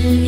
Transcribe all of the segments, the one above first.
是。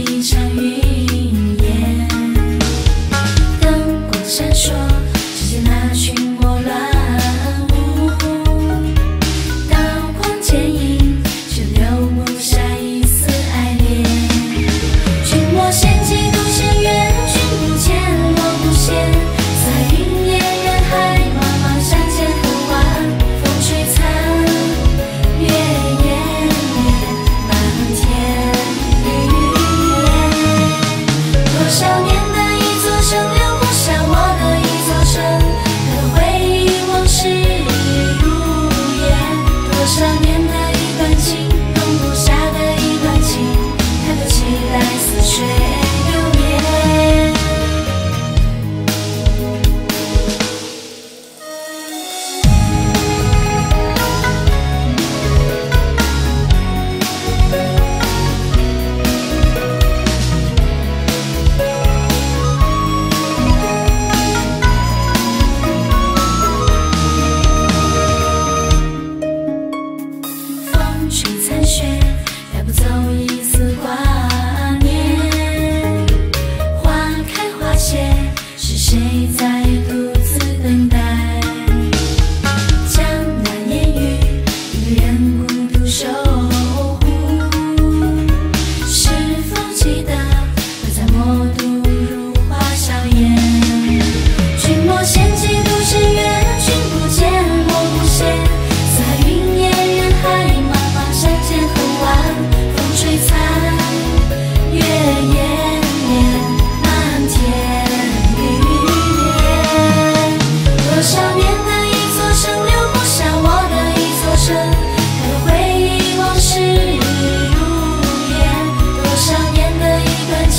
春残雪带不走一丝挂念。花开花谢是谁在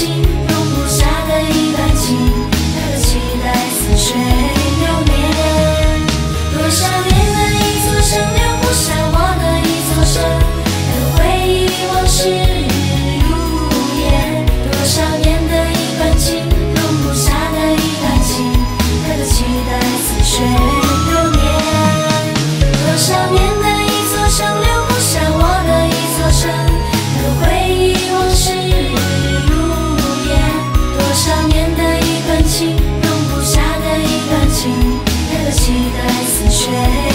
容不下的一段情的期待似水流年多少年的一座城留不下我的一座城回忆往事如烟多少年的一段情容不下的一段情的期待似水流年多少年的一座城留不下我的一座城似水。